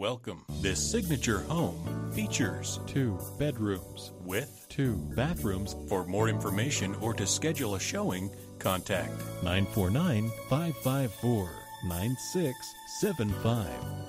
Welcome. This signature home features two bedrooms with two bathrooms. For more information or to schedule a showing, contact 949 554 9675.